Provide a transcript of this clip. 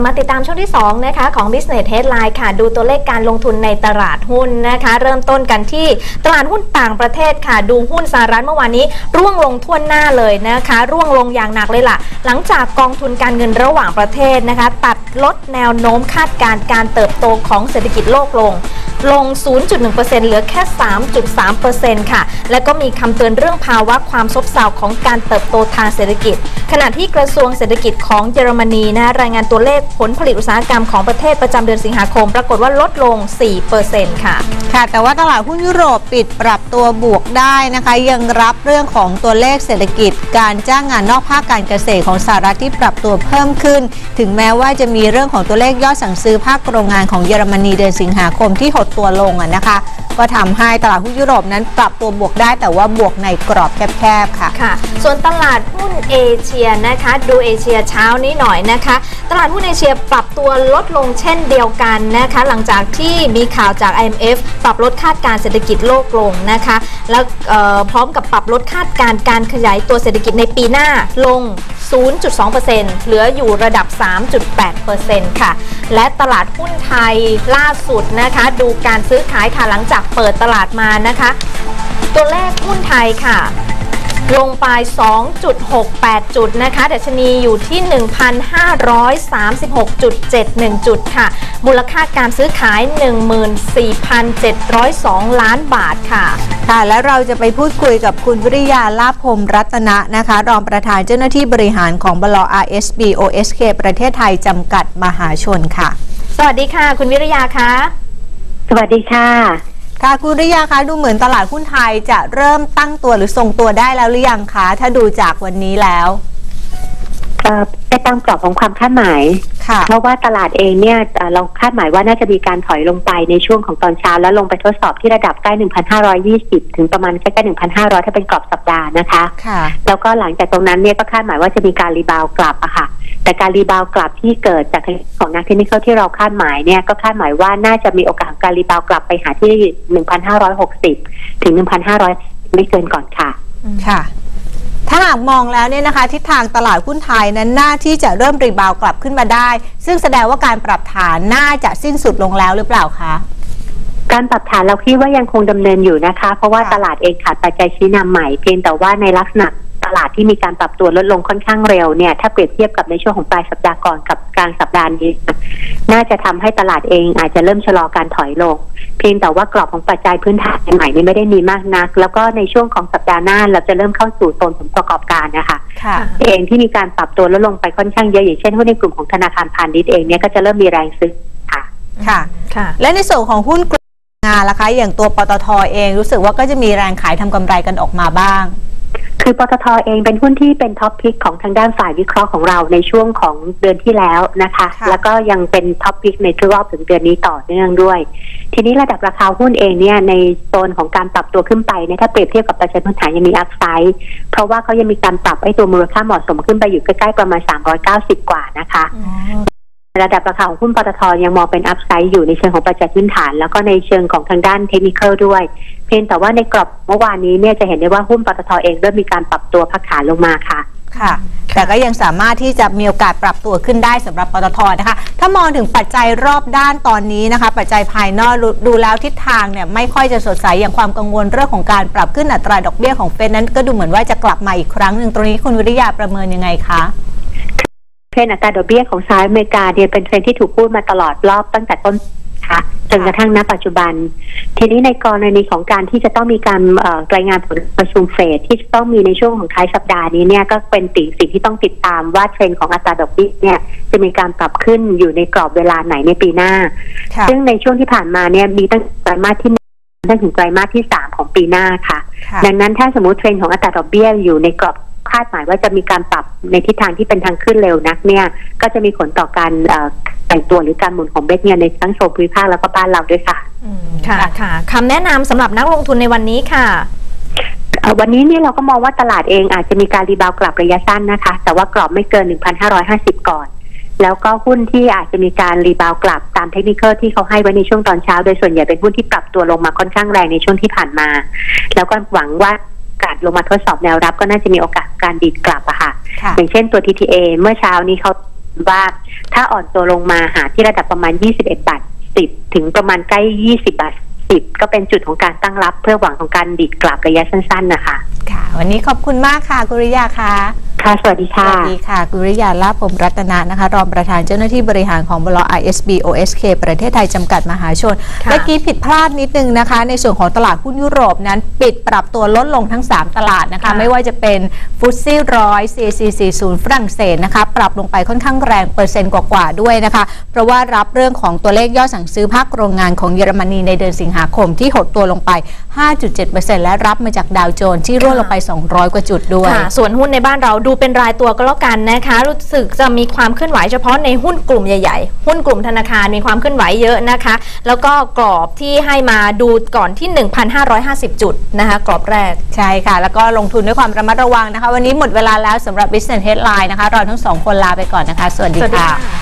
บมาติดตามช่วงที่ 2 นะคะ ของ Business Headline ค่ะ ดูตัวเลขการลงทุนในตลาดหุ้นนะคะ เริ่มต้นกันที่ตลาดหุ้นต่างประเทศค่ะ ดูหุ้นสหรัฐเมื่อวานนี้ ร่วงลงทั่วหน้าเลยนะคะ ร่วงลงอย่างหนักเลยล่ะ หลังจากกองทุนการเงินระหว่างประเทศนะคะ ตัดลดแนวโน้มคาดการณ์การเติบโตของเศรษฐกิจโลกลง ลง 0.1%เหลือแค่ 3.3%ค่ะ และก็มีคำเตือนเรื่องภาวะความซบเซาของการเติบโตทางเศรษฐกิจ ขณะที่กระทรวงเศรษฐกิจของเยอรมนีนะรายงานตัวเลขผลผลิตอุตสาหกรรมของประเทศประจำเดือนสิงหาคม ปรากฏว่าลดลง 4%ค่ะ ค่ะ แต่ว่าตลาดหุ้นยุโรปปิดปรับตัวบวกได้นะคะ ยังรับเรื่องของตัวเลขเศรษฐกิจ การจ้างงานนอกภาคการเกษตรของสหรัฐที่ปรับตัวเพิ่มขึ้น ถึงแม้ว่าจะมีเรื่องของตัวเลขยอดสั่งซื้อภาคโรงงานของเยอรมนีเดือนสิงหาคมที่หดตัวลงอะนะคะ ก็ทำให้ตลาดหุ้นยุโรปนั้นปรับตัวบวกได้แต่ว่าบวกในกรอบแคบๆค่ะค่ะ ส่วนตลาดหุ้นเอเชียนะคะ ดูเอเชียเช้านี้หน่อยนะคะ ตลาดหุ้นเอเชียปรับตัวลดลงเช่นเดียวกันนะคะ หลังจากที่มีข่าวจาก IMF ปรับลดคาดการเศรษฐกิจโลกลงนะคะ แล้วพร้อมกับปรับลดคาดการการขยายตัวเศรษฐกิจในปีหน้าลง 0.2%เหลืออยู่ระดับ 3.8%ค่ะ และตลาดหุ้นไทยล่าสุดนะคะ ดูการซื้อขายค่ะหลังจากเปิดตลาดมานะคะ ตัวเลขหุ้นไทยค่ะ ลงไป 2.68 จุดนะคะดัชนีอยู่ที่ 1,536.71 จุดค่ะ มูลค่าการซื้อขาย 14,702 ล้านบาทค่ะ ค่ะ และเราจะไปพูดคุยกับคุณวิริยาลาภพรหมรัตนะนะคะ รองประธานเจ้าหน้าที่บริหารของบล RSB OSK ประเทศไทยจำกัดมหาชนค่ะ สวัสดีค่ะ คุณวิริยาคะสวัสดีค่ะ ค่ะคุณวิริยาคะดูเหมือนตลาดหุ้นไทยจะเริ่มตั้งตัวหรือทรงตัวได้แล้วหรือยังคะถ้าดูจากวันนี้แล้วเอ่อไปตามกรอบของความคาดหมาย ค่ะ เพราะว่าตลาดเองเนี่ยเอ่อเราคาดหมายว่าน่าจะมีการถอยลงไปในช่วงของตอนเช้า แล้วลงไปทดสอบที่ระดับใกล้ 1,520 ถึงประมาณใกล้ๆ1,500 ถ้าเป็นกรอบสัปดาห์นะคะ ค่ะ แล้วก็หลังจากตรงนั้นเนี่ยก็คาดหมายว่าจะมีการ rebound กลับอะค่ะ แต่การ rebound กลับที่เกิดจากของนักเทคนิคที่เราคาดหมายเนี่ยก็คาดหมายว่าน่าจะมีโอกาสของการ rebound กลับไปหาที่ 1,560 ถึง 1,500 ไม่เกินก่อนค่ะ ค่ะ ถ้าหากมองแล้วเนี่ยนะคะทิศทางตลาดหุ้นไทยนั้นน่าที่จะเริ่ม rebound กลับขึ้นมาได้ ซึ่งแสดงว่าการปรับฐานน่าจะสิ้นสุดลงแล้วหรือเปล่าคะการปรับฐานเราคิดว่ายังคงดำเนินอยู่นะคะ เพราะว่าค่ะตลาดเองขาดปัจจัยชี้นำใหม่เพียงแต่ว่าในลักษณะ ตลาดที่มีการปรับตัวลดลงค่อนข้างเร็วเนี่ยถ้าเปรียบเทียบกับในช่วงของปลายสัปดาห์ก่อนกับกลางสัปดาห์นี้ น่าจะทำให้ตลาดเองอาจจะเริ่มชะลอการถอยลง เพียงแต่ว่ากรอบของปัจจัยพื้นฐานใหม่นี้ไม่ได้มีมากนัก แล้วก็ในช่วงของสัปดาห์หน้าเราจะเริ่มเข้าสู่โซนผลประกอบการนะคะค่ะเองที่มีการปรับตัวลดลงไปค่อนข้างเยอะอย่างเช่นหุ้นในกลุ่มของธนาคารพาณิชย์เองเนี่ยก็จะเริ่มมีแรงซื้อค่ะค่ะค่ะและในส่วนของหุ้นกลุ่มพลังงานล่ะคะ อย่างตัวปตทเองรู้สึกว่าก็จะมีแรงขายทำกำไรกันออกมาบ้าง คือปตทเองเป็นหุ้นที่เป็น top pick ของทางด้านฝ่ายวิเคราะห์ของเราในช่วงของเดือนที่แล้วนะคะค่ะแล้วก็ยังเป็น top pick ในทุกรอบถึงเดือนนี้ต่อเนื่องด้วย ทีนี้ระดับราคาหุ้นเองเนี่ยในโซนของการปรับตัวขึ้นไปเนี่ยถ้าเปรียบเทียบกับปัจจัยพื้นฐานยังมีอัพไซด์เพราะว่าเขายังมีการปรับไอ้ตัวมูลค่าเหมาะสมขึ้นไปอยู่ใกล้ๆประมาณ 390 กว่านะคะระดับราคาของหุ้นปตทยังมองเป็นอัพไซด์อยู่ในเชิงของปัจจัยพื้นฐาน แล้วก็ในเชิงของทางด้านเทคนิคด้วยเพียงแต่ว่าในกรอบเมื่อวานนี้เนี่ยจะเห็นได้ว่าหุ้นปตทเองเริ่มมีการปรับตัวพักฐานลงมาค่ะค่ะ แต่ก็ยังสามารถที่จะมีโอกาสปรับตัวขึ้นได้สำหรับปตทนะคะ ถ้ามองถึงปัจจัยรอบด้านตอนนี้นะคะ ปัจจัยภายนอกดูดูแล้วทิศทางเนี่ยไม่ค่อยจะสดใสอย่างความกังวลเรื่องของการปรับขึ้นอัตราดอกเบี้ยของเฟดนั้นก็ดูเหมือนว่าจะกลับมาอีกครั้งหนึ่งตรงนี้คุณวิริยาประเมินยังไงคะเทรนด์อัตราดอกเบี้ยของสหรัฐอเมริกาเนี่ยเป็นเทรนด์ที่ถูกพูดมาตลอดรอบตั้งแต่ต้น ค่ะจนกระทั่งณปัจจุบัน ทีนี้ในกรณีของการที่จะต้องมีการเอ่อรายงานผลประชุมเฟดที่จะต้องมีในช่วงของท้ายสัปดาห์นี้เนี่ยก็เป็นสิ่งสิ่งที่ต้องติดตามว่าเทรนด์ของอัตราดอกเบี้ยเนี่ยจะมีการปรับขึ้นอยู่ในกรอบเวลาไหนในปีหน้าค่ะซึ่งในช่วงที่ผ่านมาเนี่ยมีตั้งไตรมาสที่หนึ่งจนถึงไตรมาสที่สามของปีหน้าค่ะค่ะ ดังนั้นถ้าสมมติเทรนด์ของอัตราดอกเบี้ยอยู่ในกรอบคาดหมายว่าจะมีการปรับในทิศทางที่เป็นทางขึ้นเร็วนักเนี่ย ก็จะมีผลต่อการเอ่อ แต่งตัวหรือการหมุนของเม็ดเงินในทั้งโซนภูมิภาคแล้วก็บ้านเราด้วยค่ะอืมค่ะค่ะคำแนะนำสำหรับนักลงทุนในวันนี้ค่ะเอ่อวันนี้เนี่ยเราก็มองว่าตลาดเองอาจจะมีการ rebound กลับระยะสั้นนะคะ แต่ว่ากรอบไม่เกิน 1,550 ก่อน แล้วก็หุ้นที่อาจจะมีการ rebound กลับตามเทคนิคที่เขาให้ไว้ในช่วงตอนเช้า โดยส่วนใหญ่เป็นหุ้นที่ปรับตัวลงมาค่อนข้างแรงในช่วงที่ผ่านมา แล้วก็หวังว่าโอกาสลงมาทดสอบแนวรับก็น่าจะมีโอกาสการดีดกลับอะค่ะค่ะอย่างเช่นตัว TTA เมื่อเช้านี้เขา ว่าถ้าอ่อนตัวลงมาหาที่ระดับประมาณ 21 บาท 10 ถึงประมาณใกล้ 20 บาท 10 ก็เป็นจุดของการตั้งรับเพื่อหวังของการดิดกลับระยะสั้น ๆ นะคะ ค่ะ วันนี้ขอบคุณมากค่ะ กุริยาค่ะ ค่ะ สวัสดีสค่ะวัสดีค่ะ กุริยาลาภพรหมรัตนานะคะ รองประธานเจ้าหน้าที่บริหารของบล ISB OSK ประเทศไทยจำกัดมหาชนค่ะเมื่อกี้ผิดพลาดนิดนึงนะคะ ในส่วนของตลาดหุ้นยุโรปนั้น ปิดปรับตัวลดลงทั้ง 3 ตลาดนะคะค่ะไม่ว่าจะเป็นฟุตซี่ร้อย CAC 40ฝรั่งเศสนะคะ ปรับลงไปค่อนข้างแรงเปอร์เซ็นต์กว่าๆด้วยนะคะ เพราะว่ารับเรื่องของตัวเลขยอดสั่งซื้อภาคโรงงานของเยอรมนีในเดือนสิงหาคมที่หดตัวลงไป 5.7%และรับมาจากดาวโจนส์ที่ร่วงลงไป 200 กว่าจุดด้วยค่ะส่วนหุ้นในบ้านเราดูเป็นรายตัวก็แล้วกันนะคะ รู้สึกจะมีความเคลื่อนไหวเฉพาะในหุ้นกลุ่มใหญ่ๆ หุ้นกลุ่มธนาคารมีความเคลื่อนไหวเยอะนะคะ แล้วก็กรอบที่ให้มาดูก่อนที่ 1,550 จุดนะคะ กรอบแรก ใช่ค่ะ แล้วก็ลงทุนด้วยความระมัดระวังนะคะ วันนี้หมดเวลาแล้วสำหรับ Business Headline นะคะ เราทั้งสองคนลาไปก่อนนะคะ สวัสดีสวัสดีค่ะค่ะ